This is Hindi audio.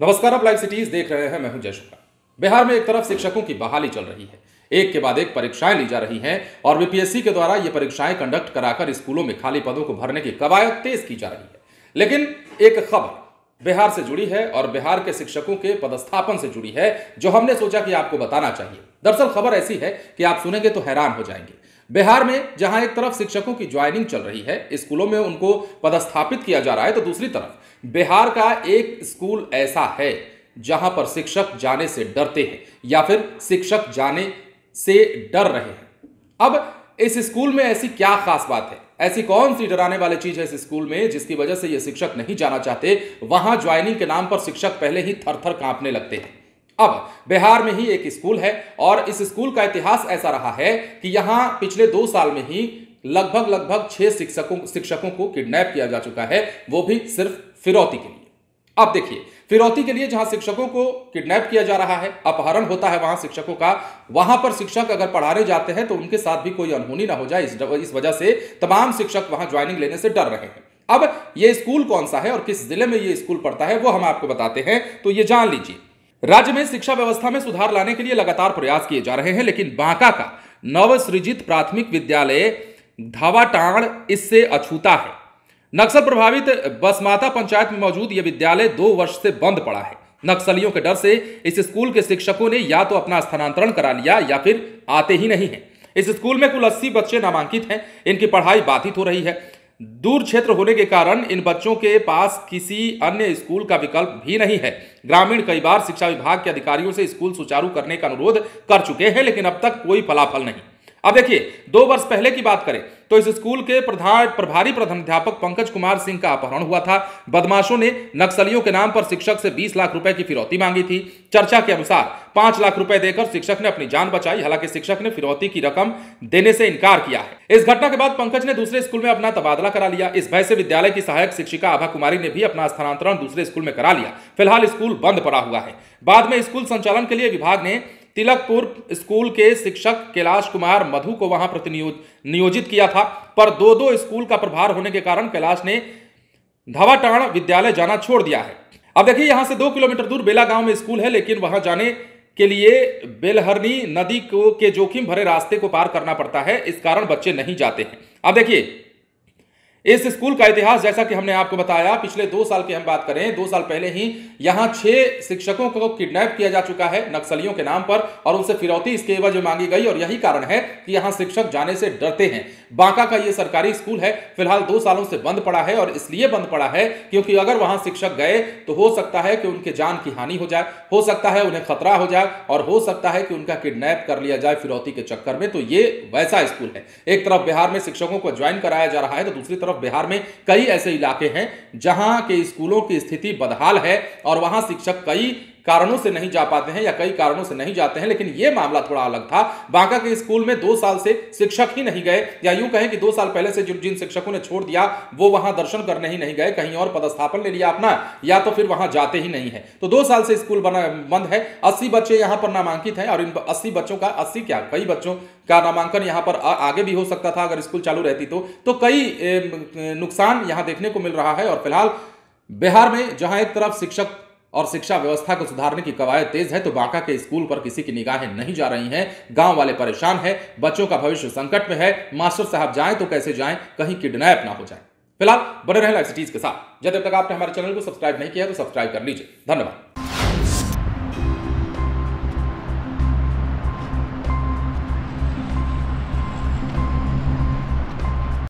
नमस्कार, आप लाइव सिटीज़ देख रहे हैं, मैं हूँ जय शुक्ला बिहार में एक तरफ़ शिक्षकों की बहाली चल रही है, एक के बाद एक परीक्षाएँ ली जा रही हैं, और बीपीएससी के द्वारा ये परीक्षाएँ कंडक्ट कराकर स्कूलों में खाली पदों को भरने की कवायद तेज की जा रही है। लेकिन एक खबर बिहार से जुड़ी है, और बिहार के शिक्षकों के पदस्थापन से जुड़ी है, जो हमने सोचा कि आपको बताना चाहिए। दरअसल खबर ऐसी है कि आप सुनेंगे तो हैरान हो जाएँगे। बिहार में, जहाँ एक तरफ़ शिक्षकों की ज्वाइनिंग चल रही है, स्कूलों में उनको पदस्थापित किया जा रहा है तो दूसरी तरफ़, बिहार का एक स्कूल ऐसा है, जहाँ पर शिक्षक जाने से डरते हैं, या फिर शिक्षक जाने से डर रहे हैं। अब, इस स्कूल में ऐसी क्या खास बात है? ऐसी कौन सी डराने वाली चीज़ है इस स्कूल में, जिसकी वजह से ये शिक्षक नहीं जाना चाहते? वहाँ ज्वाइनिंग के नाम पर शिक्षक पहले ही थर थर कांपने लगते हैं। अब बिहार में ही एक स्कूल है और इस स्कूल का इतिहास ऐसा रहा है कि यहाँ पिछले दो साल में ही लगभग लगभग छह शिक्षकों शिक्षकों को किडनैप किया जा चुका है, वो भी सिर्फ़ फिरौती के लिए। अब देखिए, फिरौती के लिए जहाँ शिक्षकों को किडनैप किया जा रहा है, अपहरण होता है वहाँ शिक्षकों का, वहाँ पर शिक्षक अगर पढ़ाने जाते हैं तो उनके साथ भी कोई अनहोनी ना हो जाए, इस वजह से तमाम शिक्षक वहाँ ज्वाइनिंग लेने से डर रहे हैं। अब ये स्कूल कौन सा है और किस ज़िले में ये स्कूल पढ़ता है, वो हम आपको बताते हैं तो ये जान लीजिए। राज्य में शिक्षा व्यवस्था में सुधार लाने के लिए लगातार प्रयास किए जा रहे हैं, लेकिन बांका का नवसृजित प्राथमिक विद्यालय धावाटाण इससे अछूता है। नक्सल प्रभावित बसमाता पंचायत में मौजूद यह विद्यालय दो वर्ष से बंद पड़ा है। नक्सलियों के डर से इस स्कूल के शिक्षकों ने या तो अपना स्थानांतरण करा लिया या फिर आते ही नहीं है। इस स्कूल में कुल अस्सी बच्चे नामांकित हैं। इनकी पढ़ाई बाधित हो रही है। दूर क्षेत्र होने के कारण इन बच्चों के पास किसी अन्य स्कूल का विकल्प भी नहीं है। ग्रामीण कई बार शिक्षा विभाग के अधिकारियों से स्कूल सुचारू करने का अनुरोध कर चुके हैं, लेकिन अब तक कोई फलाफल नहीं। अब देखिए, दो वर्ष पहले की बात करें तो इस स्कूल के प्रधान प्रभारी प्रधानाध्यापक पंकज कुमार सिंह का अपहरण हुआ था। बदमाशों ने नक्सलियों के नाम पर शिक्षक से 20 लाख रुपए की फिरौती मांगी थी। चर्चा के अनुसार, पाँच लाख रुपए देकर शिक्षक ने अपनी जान बचाई, हालाँकि शिक्षक ने फिरौती की रकम देने से इनकार किया है। इस घटना के बाद पंकज ने दूसरे स्कूल में अपना तबादला करा लिया। इस भय से विद्यालय की सहायक शिक्षिका आभा कुमारी ने भी अपना स्थानांतरण दूसरे स्कूल में करा लिया। फ़िलहाल स्कूल बंद पड़ा हुआ है। बाद में स्कूल संचालन के लिए विभाग ने तिलकपुर स्कूल के शिक्षक कैलाश कुमार मधु को वहाँ नियोजित किया था, पर दो दो स्कूल का प्रभार होने के कारण कैलाश ने धवाटाण विद्यालय जाना छोड़ दिया है। अब देखिए, यहाँ से दो किलोमीटर दूर बेला गाँव में स्कूल है, लेकिन वहाँ जाने के लिए बेलहरनी नदी को के जोखिम भरे रास्ते को पार करना पड़ता है, इस कारण बच्चे नहीं जाते हैं। अब देखिए इस स्कूल का इतिहास जैसा कि हमने आपको बताया, पिछले दो साल की हम बात करें, दो साल पहले ही यहाँ छह शिक्षकों को किडनैप किया जा चुका है नक्सलियों के नाम पर और उनसे फिरौती इसके एवज मांगी गई और यही कारण है कि यहाँ शिक्षक जाने से डरते हैं। बांका का यह सरकारी स्कूल है, फ़िलहाल दो सालों से बंद पड़ा है और इसलिए बंद पड़ा है क्योंकि अगर वहाँ शिक्षक गए तो हो सकता है कि उनके जान की हानि हो जाए, हो सकता है उन्हें खतरा हो जाए और हो सकता है कि उनका किडनैप कर लिया जाए फिरौती के चक्कर में तो ये वैसा स्कूल है। एक तरफ़ बिहार में शिक्षकों को ज्वाइन कराया जा रहा है तो दूसरी तरफ़ बिहार में कई ऐसे इलाके हैं जहाँ के स्कूलों की स्थिति बदहाल है और वहाँ शिक्षक कई कारणों से नहीं जा पाते हैं या कई कारणों से नहीं जाते हैं लेकिन यह मामला थोड़ा अलग था। बांका के स्कूल में दो साल से शिक्षक ही नहीं गए। या यूँ कहें कि दो साल पहले से जिन शिक्षकों ने छोड़ दिया वो वहाँ दर्शन करने ही नहीं गए कहीं और पदस्थापन ले लिया अपना या तो फिर वहाँ जाते ही नहीं है। तो दो साल से स्कूल बंद है। अस्सी बच्चे यहाँ पर नामांकित हैं और इन अस्सी बच्चों का अस्सी क्या कई बच्चों का नामांकन यहाँ पर आगे भी हो सकता था अगर स्कूल चालू रहती तो, तो कई नुकसान यहाँ देखने को मिल रहा है और फ़िलहाल बिहार में जहाँ एक तरफ़ शिक्षक और शिक्षा व्यवस्था को सुधारने की कवायद तेज है तो बांका के स्कूल पर किसी की निगाहें नहीं जा रही हैं। गाँव वाले परेशान हैं, बच्चों का भविष्य संकट में है। मास्टर साहब जाएँ तो कैसे जाएँ, कहीं किडनैप ना हो जाए। फ़िलहाल बड़े रहे लाइव सिटीज़ के साथ। जब तक आपने हमारे चैनल को सब्सक्राइब नहीं किया तो सब्सक्राइब कर लीजिए। धन्यवाद।